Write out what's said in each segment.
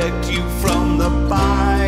protect you from the bite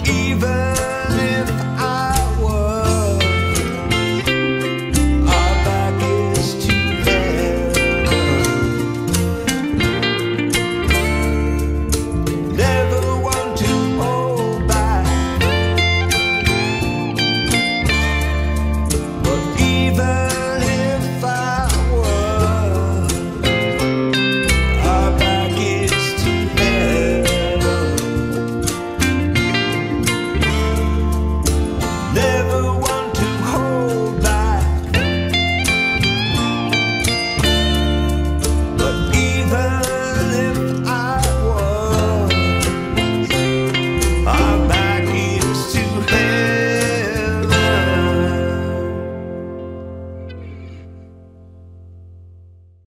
eat.